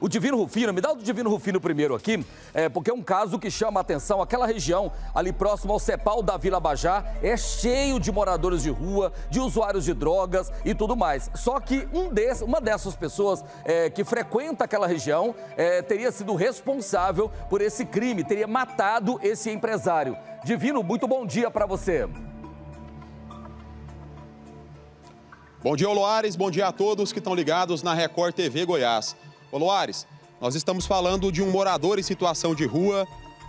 O Divino Rufino, me dá o Divino Rufino primeiro aqui, é, porque é um caso que chama a atenção. Aquela região ali próximo ao Cepal da Vila Bajá é cheio de moradores de rua, de usuários de drogas e tudo mais. Só que um desse, uma dessas pessoas é, que frequenta aquela região é, teria sido responsável por esse crime, teria matado esse empresário. Divino, muito bom dia para você. Bom dia, Loares. Bom dia a todos que estão ligados na Record TV Goiás. Ô Loares, nós estamos falando de um morador em situação de rua,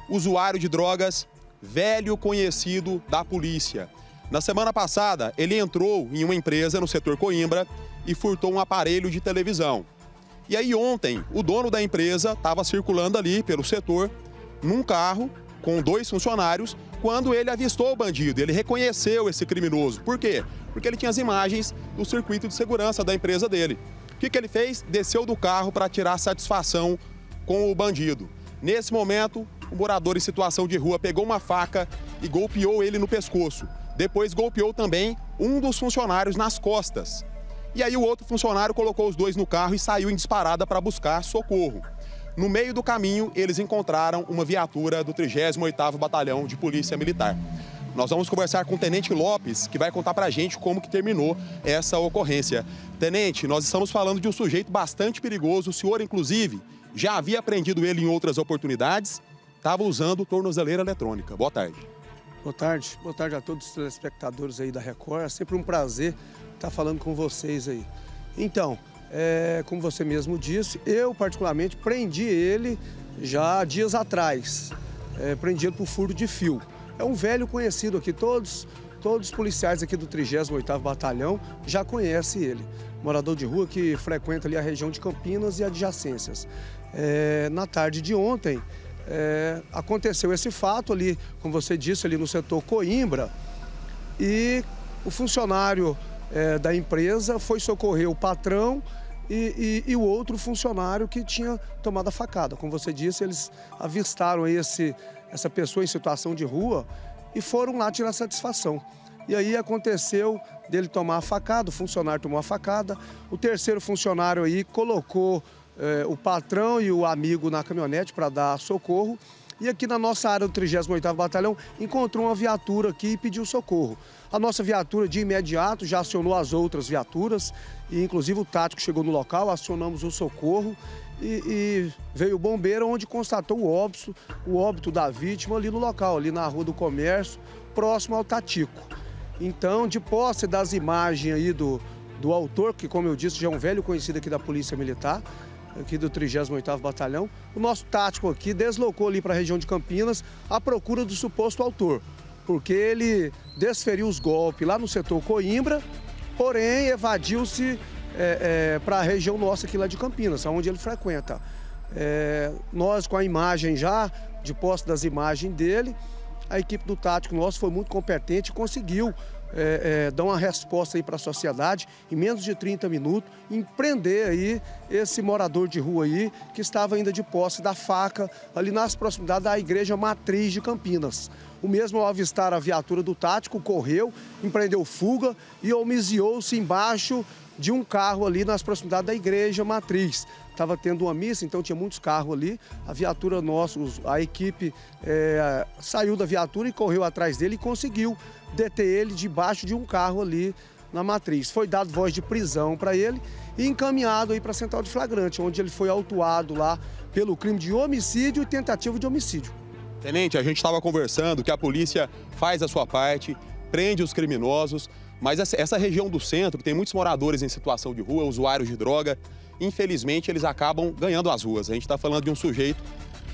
usuário de drogas, velho conhecido da polícia. Na semana passada, ele entrou em uma empresa no setor Coimbra e furtou um aparelho de televisão. E aí ontem, o dono da empresa estava circulando ali pelo setor num carro com dois funcionários quando ele avistou o bandido, ele reconheceu esse criminoso. Por quê? Porque ele tinha as imagens do circuito de segurança da empresa dele. O que, que ele fez? Desceu do carro para tirar satisfação com o bandido. Nesse momento, o morador em situação de rua pegou uma faca e golpeou ele no pescoço. Depois golpeou também um dos funcionários nas costas. E aí o outro funcionário colocou os dois no carro e saiu em disparada para buscar socorro. No meio do caminho, eles encontraram uma viatura do 38º Batalhão de Polícia Militar. Nós vamos conversar com o Tenente Lopes, que vai contar para a gente como que terminou essa ocorrência. Tenente, nós estamos falando de um sujeito bastante perigoso. O senhor, inclusive, já havia aprendido ele em outras oportunidades. Estava usando tornozeleira eletrônica. Boa tarde. Boa tarde. Boa tarde a todos os telespectadores aí da Record. É sempre um prazer estar falando com vocês aí. Então, é, como você mesmo disse, eu particularmente prendi ele já dias atrás. É, prendi ele por furo de fio. É um velho conhecido aqui, todos, todos os policiais aqui do 38º Batalhão já conhecem ele. Morador de rua que frequenta ali a região de Campinas e adjacências. É, na tarde de ontem, é, aconteceu esse fato ali, como você disse, ali no setor Coimbra, e o funcionário é, da empresa foi socorrer o patrão e, e, e, o outro funcionário que tinha tomado a facada. Como você disse, eles avistaram esse, essa pessoa em situação de rua e foram lá tirar satisfação. E aí aconteceu dele tomar a facada, o funcionário tomou a facada, o terceiro funcionário aí colocou eh, o patrão e o amigo na caminhonete para dar socorro. E aqui na nossa área do 38º Batalhão encontrou uma viatura aqui e pediu socorro. A nossa viatura de imediato já acionou as outras viaturas e inclusive o tático chegou no local, acionamos o socorro e, e, veio o bombeiro onde constatou o óbito, o óbito da vítima ali no local, ali na Rua do Comércio, próximo ao Tatico. Então, de posse das imagens aí do, do autor, que como eu disse, já é um velho conhecido aqui da Polícia Militar, aqui do 38º Batalhão, o nosso tático aqui deslocou ali para a região de Campinas à procura do suposto autor, porque ele desferiu os golpes lá no setor Coimbra, porém evadiu-se é, é, para a região nossa aqui lá de Campinas, onde ele frequenta. É, nós com a imagem já, de posse das imagens dele, a equipe do tático nosso foi muito competente e conseguiu é, é, dar uma resposta aí para a sociedade em menos de 30 minutos, empreender aí esse morador de rua aí que estava ainda de posse da faca ali nas proximidades da igreja matriz de Campinas. O mesmo ao avistar a viatura do tático correu, empreendeu fuga e homiziou-se embaixo de um carro ali nas proximidades da igreja matriz. Estava tendo uma missa, então tinha muitos carros ali. A viatura nossa, a equipe é, saiu da viatura e correu atrás dele e conseguiu deter ele debaixo de um carro ali na matriz. Foi dado voz de prisão para ele e encaminhado aí para a central de flagrante, onde ele foi autuado lá pelo crime de homicídio e tentativa de homicídio. Tenente, a gente estava conversando que a polícia faz a sua parte, prende os criminosos, mas essa região do centro, que tem muitos moradores em situação de rua, usuários de droga, infelizmente eles acabam ganhando as ruas. A gente está falando de um sujeito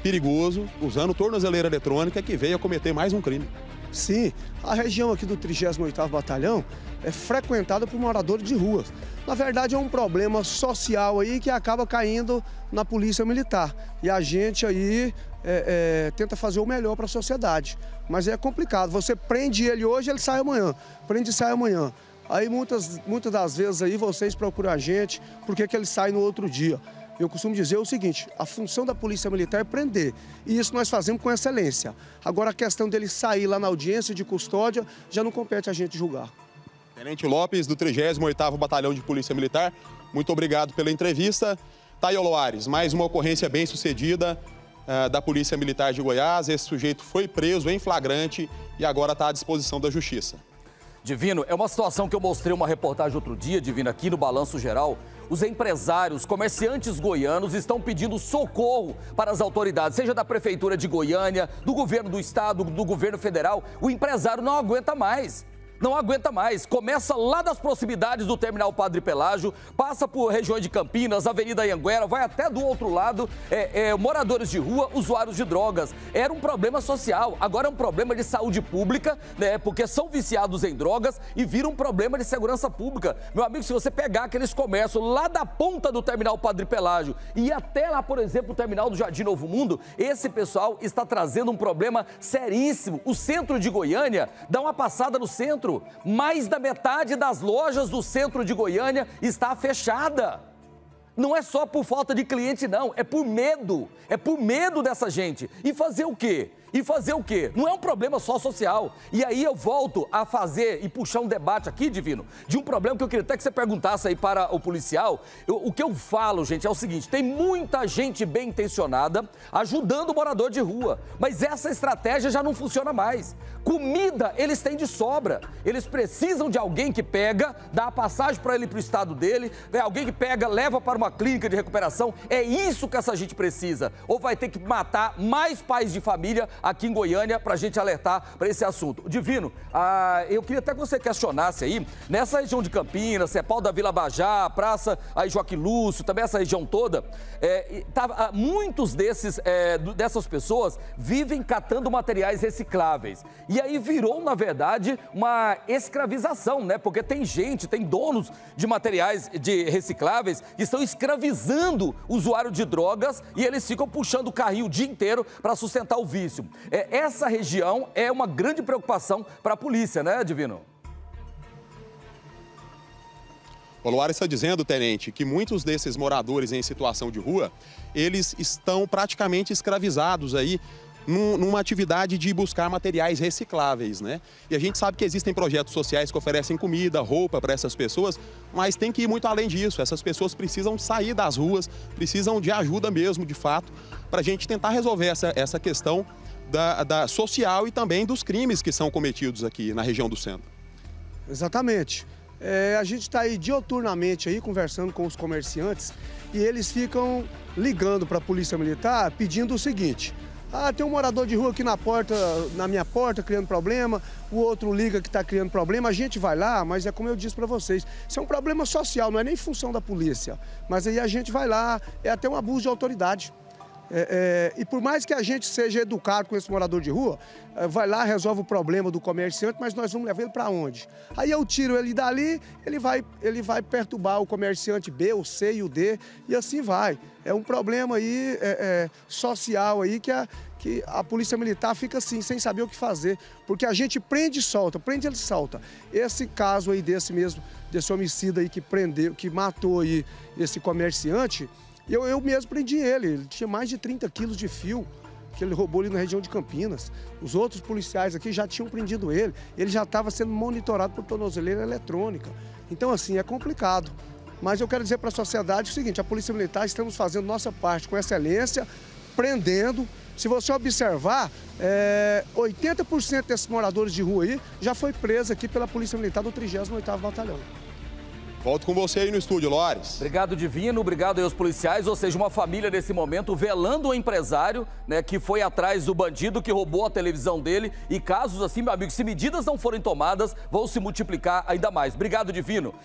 perigoso, usando tornozeleira eletrônica, que veio a cometer mais um crime. Sim, a região aqui do 38º Batalhão é frequentada por moradores de ruas. Na verdade, é um problema social aí que acaba caindo na polícia militar. E a gente aí é, é, tenta fazer o melhor para a sociedade. Mas é complicado. Você prende ele hoje, ele sai amanhã. Prende e sai amanhã. Aí muitas, muitas das vezes aí vocês procuram a gente, porque que ele sai no outro dia. Eu costumo dizer o seguinte: a função da Polícia Militar é prender. E isso nós fazemos com excelência. Agora, a questão dele sair lá na audiência de custódia já não compete a gente julgar. Tenente Lopes, do 38º Batalhão de Polícia Militar, muito obrigado pela entrevista. Aí, Loares, mais uma ocorrência bem sucedida uh, da Polícia Militar de Goiás. Esse sujeito foi preso em flagrante e agora está à disposição da Justiça. Divino, é uma situação que eu mostrei uma reportagem outro dia, Divino, aqui no Balanço Geral. Os empresários, comerciantes goianos estão pedindo socorro para as autoridades, seja da Prefeitura de Goiânia, do governo do estado, do governo federal. O empresário não aguenta mais não aguenta mais. Começa lá das proximidades do terminal Padre Pelágio, passa por regiões de Campinas, Avenida Anhanguera, vai até do outro lado, é, é, moradores de rua, usuários de drogas. Era um problema social, agora é um problema de saúde pública, né? Porque são viciados em drogas e vira um problema de segurança pública. Meu amigo, se você pegar aqueles comércios lá da ponta do terminal Padre Pelágio e até lá, por exemplo, o terminal do Jardim Novo Mundo, esse pessoal está trazendo um problema seríssimo. O centro de Goiânia dá uma passada no centro. Mais da metade das lojas do centro de Goiânia está fechada. Não é só por falta de cliente, não, é por medo. É por medo dessa gente. E fazer o quê? E fazer o quê? Não é um problema só social. E aí eu volto a fazer e puxar um debate aqui, Divino, de um problema que eu queria até que você perguntasse aí para o policial. Eu, o que eu falo, gente, é o seguinte: tem muita gente bem intencionada ajudando o morador de rua, mas essa estratégia já não funciona mais. Comida eles têm de sobra. Eles precisam de alguém que pega, dá a passagem para ele para o estado dele, é alguém que pega, leva para uma clínica de recuperação. É isso que essa gente precisa. Ou vai ter que matar mais pais de família aqui em Goiânia para a gente alertar para esse assunto. Divino, ah, eu queria até que você questionasse aí, nessa região de Campinas, Cepal da Vila Bajá, Praça aí Joaquim Lúcio, também essa região toda, é, tá, ah, muitos desses, é, dessas pessoas vivem catando materiais recicláveis. E aí virou, na verdade, uma escravização, né? Porque tem gente, tem donos de materiais de recicláveis que estão escravizando o usuário de drogas e eles ficam puxando o carrinho o dia inteiro para sustentar o vício. É, essa região é uma grande preocupação para a polícia, né, Divino? O Luar está dizendo, tenente, que muitos desses moradores em situação de rua, eles estão praticamente escravizados aí numa atividade de buscar materiais recicláveis, né? E a gente sabe que existem projetos sociais que oferecem comida, roupa para essas pessoas, mas tem que ir muito além disso. Essas pessoas precisam sair das ruas, precisam de ajuda mesmo, de fato, para a gente tentar resolver essa, essa questão da, da social e também dos crimes que são cometidos aqui na região do centro. Exatamente. É, a gente está aí dioturnamente aí conversando com os comerciantes e eles ficam ligando para a Polícia Militar pedindo o seguinte: ah, tem um morador de rua aqui na porta, na minha porta, criando problema, o outro liga que está criando problema, a gente vai lá, mas é como eu disse para vocês, isso é um problema social, não é nem função da polícia. Mas aí a gente vai lá, é até um abuso de autoridade. É, é, e por mais que a gente seja educado com esse morador de rua, é, vai lá, resolve o problema do comerciante, mas nós vamos levar ele para onde? Aí eu tiro ele dali, ele vai, ele vai perturbar o comerciante B, o C e o D, e assim vai. É um problema aí é, é, social aí que a, que a polícia militar fica assim, sem saber o que fazer, porque a gente prende e solta, prende e solta. Esse caso aí desse mesmo, desse homicida aí que prendeu, que matou aí esse comerciante, eu, eu mesmo prendi ele, ele tinha mais de 30 quilos de fio que ele roubou ali na região de Campinas. Os outros policiais aqui já tinham prendido ele, ele já estava sendo monitorado por tornozeleira eletrônica. Então, assim, é complicado. Mas eu quero dizer para a sociedade o seguinte: a Polícia Militar estamos fazendo nossa parte com excelência, prendendo. Se você observar, é, 80% desses moradores de rua aí já foi preso aqui pela Polícia Militar do 38º Batalhão. Volto com você aí no estúdio, Lores. Obrigado, Divino. Obrigado aí aos policiais. Ou seja, uma família nesse momento velando o empresário, né, que foi atrás do bandido que roubou a televisão dele. E casos assim, meu amigo, se medidas não forem tomadas, vão se multiplicar ainda mais. Obrigado, Divino.